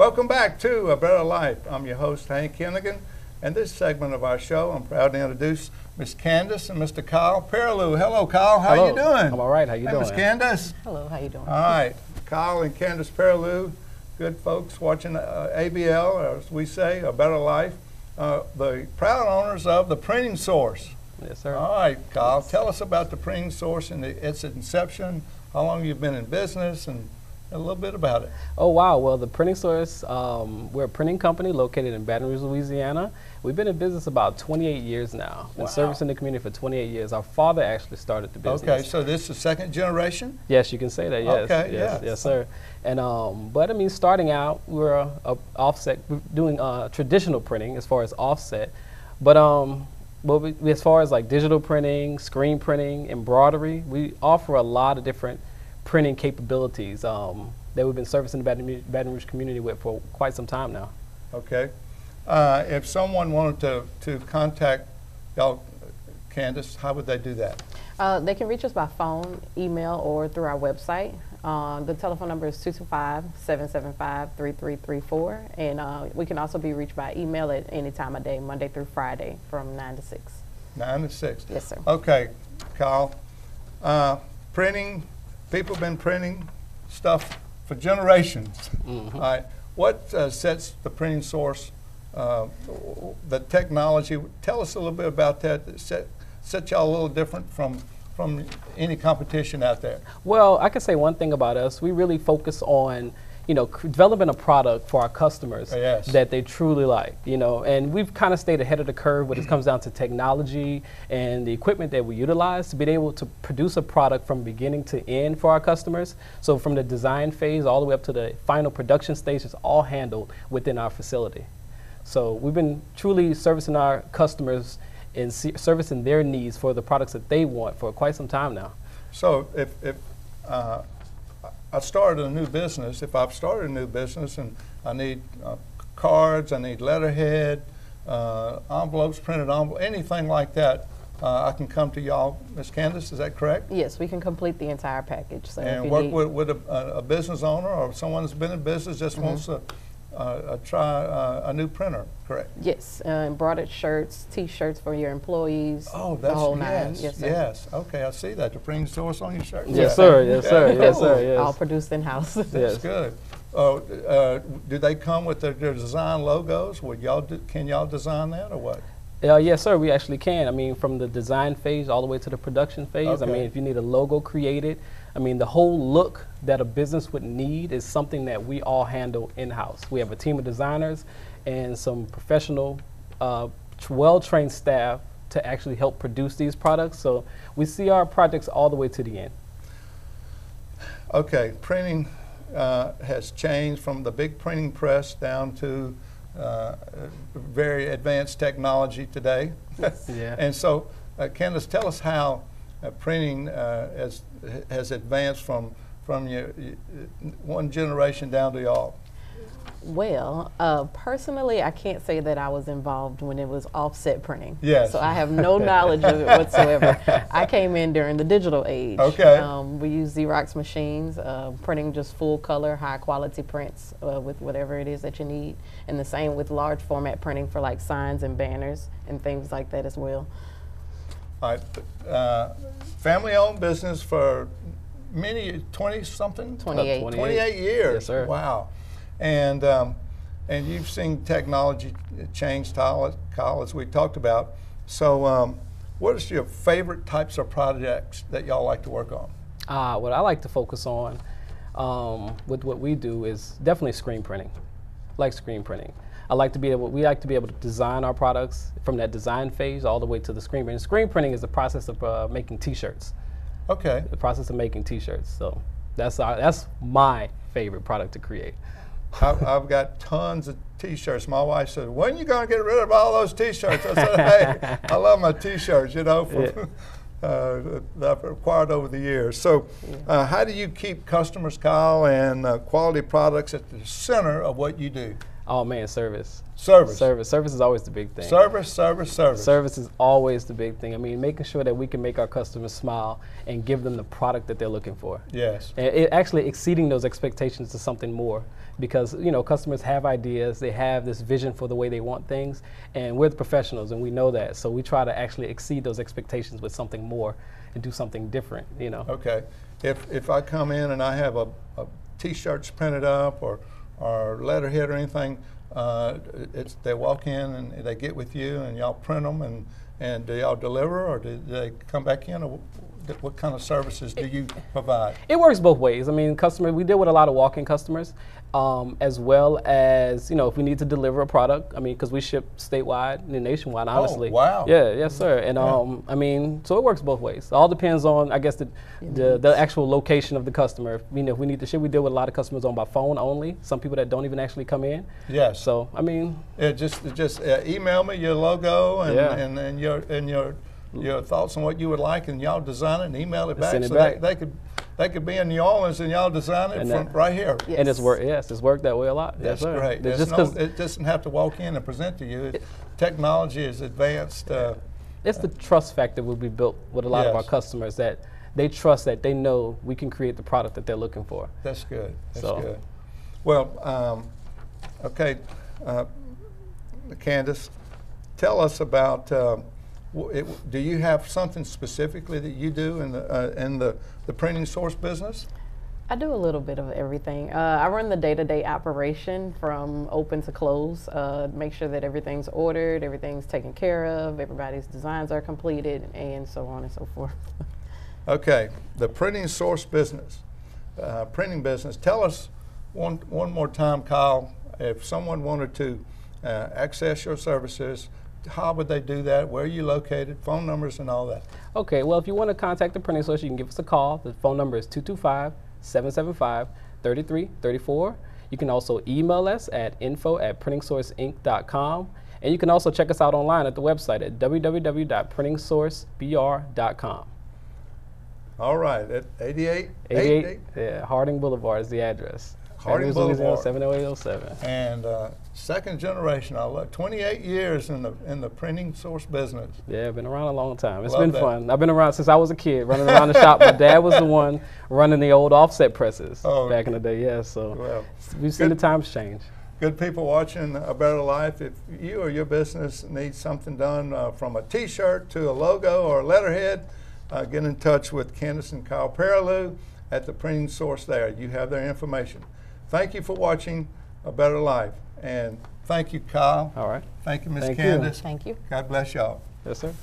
Welcome back to A Better Life. I'm your host, Hank Hennigan. And this segment of our show, I'm proud to introduce Miss Candice and Mr. Kyle Perrilloux. Hello, Kyle. How Hello. you doing? I'm all right. How you hey, doing? Miss Candice. Hello, how you doing? All right. Kyle and Candice Perrilloux, good folks watching uh, ABL, or as we say, A Better Life. Uh, the proud owners of the printing source. Yes, sir. All right, Kyle, tell us about the printing source and the, its inception, how long you've been in business, and a little bit about it. Oh, wow. Well, the printing source, um, we're a printing company located in Baton Rouge, Louisiana. We've been in business about 28 years now. Been Wow. servicing the community for 28 years. Our father actually started the business. Okay, so this is second generation? Yes, you can say that. Yes. Okay, yes, yeah. yes, sir. And um, but I mean, starting out, we're a, a offset, we're doing uh, traditional printing as far as offset, but um, but we, as far as like digital printing, screen printing, embroidery, we offer a lot of different printing capabilities um, that we've been servicing the Baton Rouge, Baton Rouge community with for quite some time now. Okay. Uh, if someone wanted to, to contact y'all, Candice, how would they do that? Uh, they can reach us by phone, email, or through our website. Uh, the telephone number is 225-775-3334. And uh, we can also be reached by email at any time of day, Monday through Friday, from 9 to 6. Nine to six. Yes, sir. Okay, Kyle. Uh, printing, people have been printing stuff for generations. Mm-hmm. All right. What uh, sets the printing source, uh, the technology? Tell us a little bit about that. that Set, set y'all a little different from, from any competition out there. Well, I can say one thing about us. We really focus on, you know, developing a product for our customers Yes. that they truly like, you know, and we've kind of stayed ahead of the curve when it comes down to technology and the equipment that we utilize to be able to produce a product from beginning to end for our customers. So from the design phase all the way up to the final production stage, it's all handled within our facility. So we've been truly servicing our customers and se- servicing their needs for the products that they want for quite some time now. So if, if uh, I started a new business, if I've started a new business and I need uh, cards, I need letterhead, uh, envelopes, printed envelopes, anything like that, uh, I can come to y'all, Ms. Candice, is that correct? Yes, we can complete the entire package. So And work with, with a, a- business owner or someone that's been in business just Mm-hmm. wants to uh, uh, try uh, a new printer, correct? yes, uh, embroidered shirts, T-shirts for your employees. Oh, the that's, whole nine. yes, Yes, sir. yes. Okay, I see that, the printing source on your shirt. Yes, Yeah. sir. Yes, sir. Yeah, Yes, cool. sir. Yes. All produced in-house. That's Yes. good. Oh, uh, do they come with their, their design logos? Would y'all do, can y'all design that or what? Uh, yes, sir. We actually can. I mean, from the design phase all the way to the production phase. I mean, if you need a logo created, I mean, the whole look that a business would need is something that we all handle in house. We have a team of designers and some professional, uh, well-trained staff to actually help produce these products. So we see our projects all the way to the end. Okay, printing uh, has changed from the big printing press down to uh, very advanced technology today. Yeah. and so, uh, Candice, tell us how uh, printing uh, has, has advanced from, from your, y- one generation down to y'all. Well, uh, personally, I can't say that I was involved when it was offset printing. Yes. So I have no knowledge of it whatsoever. I came in during the digital age. Okay. Um, we use Xerox machines, uh, printing just full color, high quality prints uh, with whatever it is that you need. And the same with large format printing for like signs and banners and things like that as well. All right, uh, family-owned business for many, 20-something? 28. 28. 28 years. Yes, sir. Wow. And, um, and you've seen technology change, Kyle, Kyle, as we talked about. So um, what is your favorite types of projects that y'all like to work on? Uh, what I like to focus on um, with what we do is definitely screen printing. Like screen printing. I like to be able. We like to be able to design our products from that design phase all the way to the screen printing. Screen printing is the process of uh, making T-shirts. Okay. The process of making T-shirts. So that's our, that's my favorite product to create. I've, I've got tons of T-shirts. My wife said, "When are you gonna get rid of all those T-shirts?" I said, "Hey, I love my T-shirts. You know, from, uh, that I've acquired over the years." So, uh, how do you keep customers, Kyle, and uh, quality products at the center of what you do? Oh man, service. Service. Service. Service is always the big thing. Service, service, service. Service is always the big thing. I mean, making sure that we can make our customers smile and give them the product that they're looking for. Yes. And it actually exceeding those expectations to something more because you know customers have ideas they have this vision for the way they want things and we're the professionals and we know that so we try to actually exceed those expectations with something more and do something different you know Okay. If, if I come in and I have a, a t-shirts printed up or, or letterhead or anything, uh, it's, they walk in and they get with you and y'all print them and, and do y'all deliver or do they come back in or what kind of services do you provide? It works both ways. I mean, customer, we deal with a lot of walk-in customers, um, as well as you know, if we need to deliver a product. I mean, because we ship statewide and nationwide, honestly. Oh, wow. Yeah, yes, sir. And um, I mean, so it works both ways. It all depends on, I guess, the the, the actual location of the customer. You know, if we need to ship, we deal with a lot of customers on by phone only. Some people that don't even actually come in. Yes. So I mean, Yeah, just just uh, email me your logo and, Yeah. and, and your and your your thoughts on what you would like, and y'all design it and email it back. Send it so back. They, they could they could be in New Orleans and y'all design it And from that- right here. and it's worked. Yes, it's worked that way a lot. That's yes, great. It's There's just no, 'cause- it doesn't have to walk in and present to you. It, technology is advanced. Uh, It's the trust factor will be built with a lot of our customers that they trust that they know we can create the product that they're looking for. that's good. That's So- good. Well, um, okay, uh, Candice, tell us about. Um, w- it, do you have something specifically that you do in the uh, in the, the printing source business? I do a little bit of everything. Uh, I run the day-to-day operation from open to close. Uh, make sure that everything's ordered, everything's taken care of, everybody's designs are completed, and so on and so forth. Okay, the printing source business, uh, printing business. Tell us one one more time, Kyle. If someone wanted to uh, access your services, how would they do that? Where are you located? Phone numbers and all that. Okay, well, if you want to contact the printing source, you can give us a call. The phone number is 225 775 3334. You can also email us at info at printingsourceinc.com. And you can also check us out online at the website at www.printingsourcebr.com. All right, at 88, 88, yeah, Harding Boulevard is the address. Harding Baton Rouge, Louisiana, Boulevard. 70807. and uh, second generation. I love 28 years in the in the printing source business. Yeah, I've been around a long time. It's Love been that. fun. I've been around since I was a kid, running around the shop. My dad was the one running the old offset presses Oh, back in the day. Yeah, so Well, we've seen good. the times change. good people watching A Better Life, if you or your business needs something done uh, from a t-shirt to a logo or a letterhead, uh, get in touch with Candice and Kyle Perrilloux at the printing source there. You have their information. Thank you for watching A Better Life. And thank you, Kyle. All right. Thank you, Miss Thank you. Candice. Thank you. God bless y'all. Yes, sir.